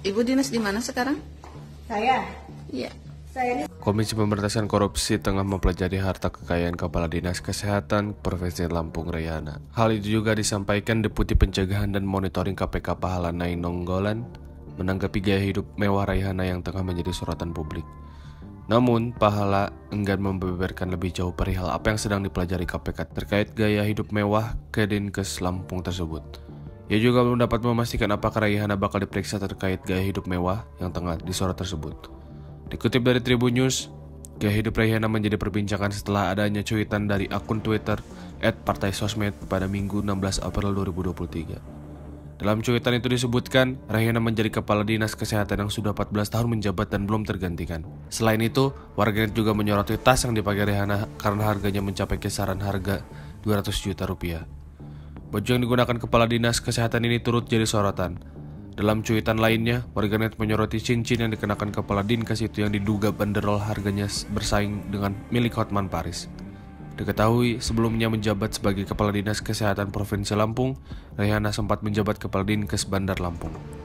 Ibu dinas di mana sekarang? Saya, Iya. saya ini Komisi Pemberantasan Korupsi tengah mempelajari harta kekayaan Kepala Dinas Kesehatan Provinsi Lampung Rayana. Hal itu juga disampaikan Deputi Pencegahan dan Monitoring KPK Pahala Nainonggolan menanggapi gaya hidup mewah Rayana yang tengah menjadi sorotan publik. Namun, Pahala enggan membeberkan lebih jauh perihal apa yang sedang dipelajari KPK terkait gaya hidup mewah ke Dinkes Lampung tersebut. Ia juga belum dapat memastikan apakah Rayana bakal diperiksa terkait gaya hidup mewah yang tengah disorot tersebut. Dikutip dari Tribun News, gaya hidup Rayana menjadi perbincangan setelah adanya cuitan dari akun Twitter @partai_sosmed pada Minggu 16 April 2023. Dalam cuitan itu disebutkan, Rayana menjadi kepala dinas kesehatan yang sudah 14 tahun menjabat dan belum tergantikan. Selain itu, warganet juga menyoroti tas yang dipakai Rayana karena harganya mencapai kisaran harga 200 juta rupiah. Baju yang digunakan kepala dinas kesehatan ini turut jadi sorotan. Dalam cuitan lainnya, warganet menyoroti cincin yang dikenakan kepala dinkes itu yang diduga banderol harganya bersaing dengan milik Hotman Paris. Diketahui sebelumnya menjabat sebagai Kepala Dinas Kesehatan Provinsi Lampung, Rayana sempat menjabat Kepala Dinkes Bandar Lampung.